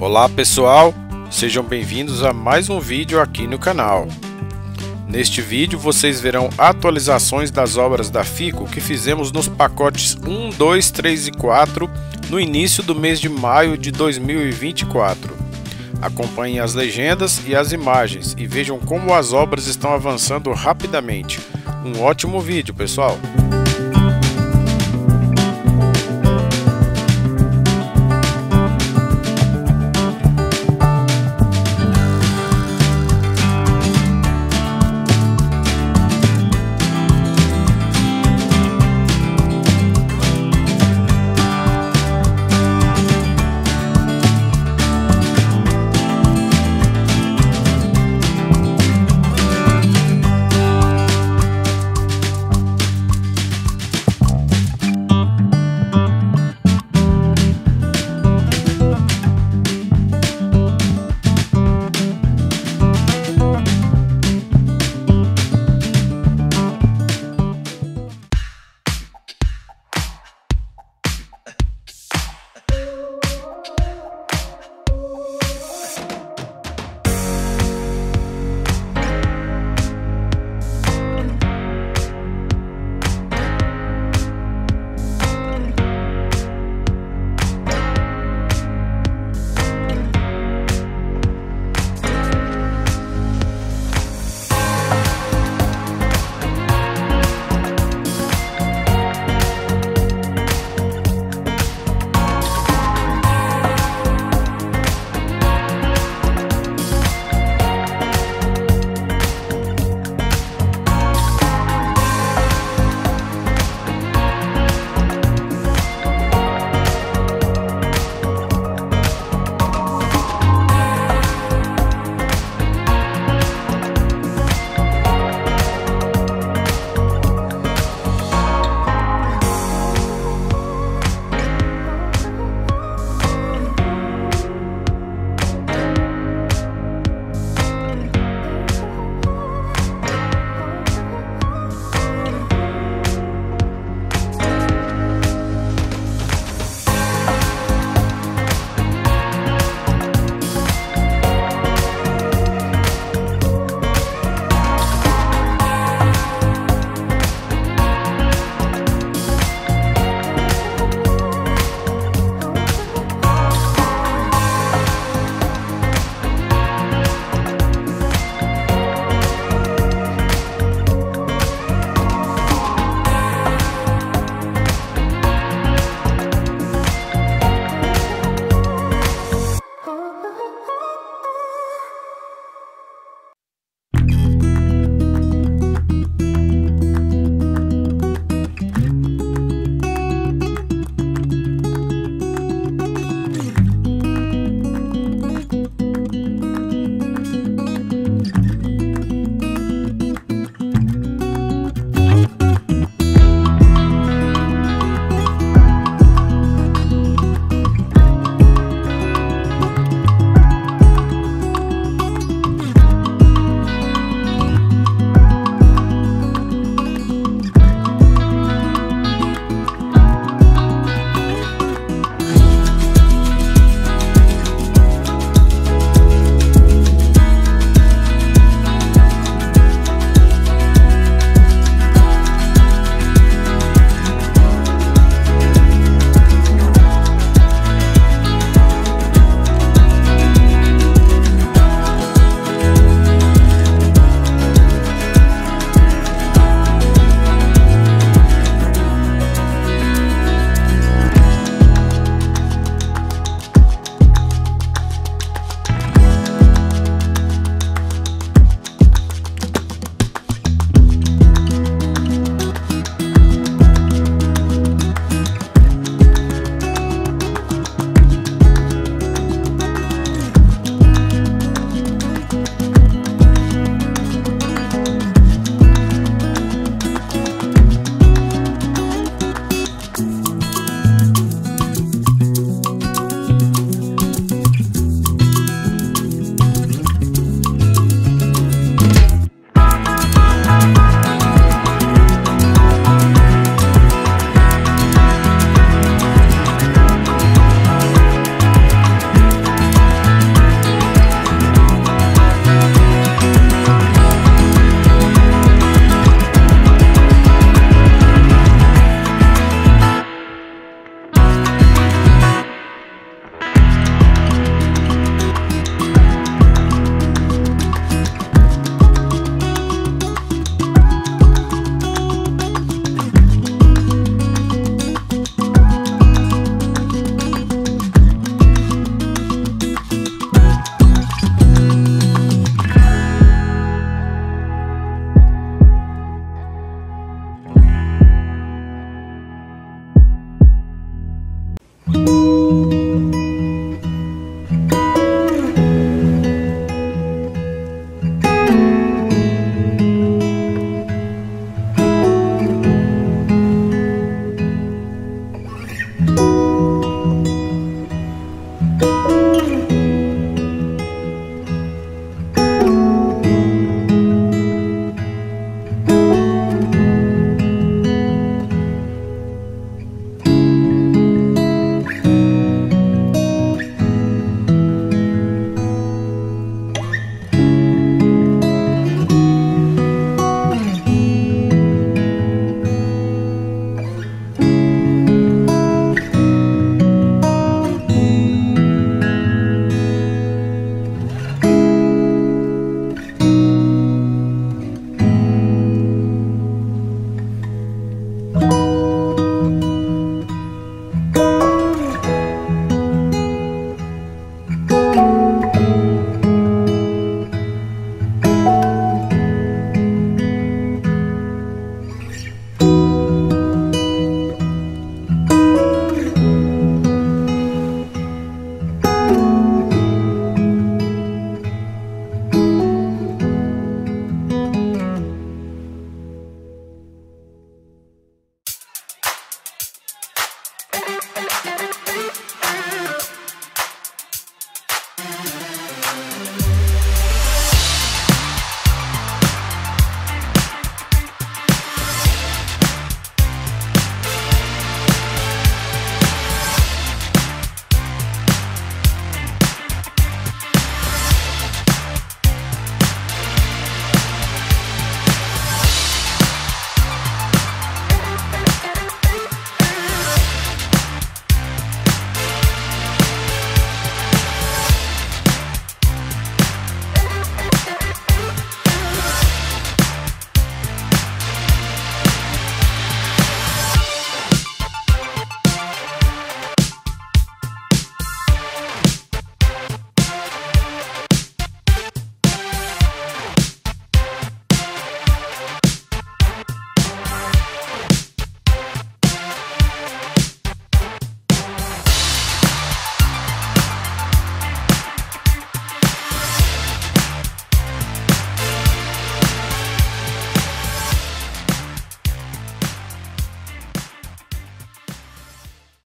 Olá pessoal, sejam bem-vindos a mais um vídeo aqui no canal. Neste vídeo vocês verão atualizações das obras da FICO que fizemos nos pacotes 1, 2, 3 e 4 no início do mês de maio de 2024. Acompanhem as legendas e as imagens e vejam como as obras estão avançando rapidamente. Um ótimo vídeo, pessoal!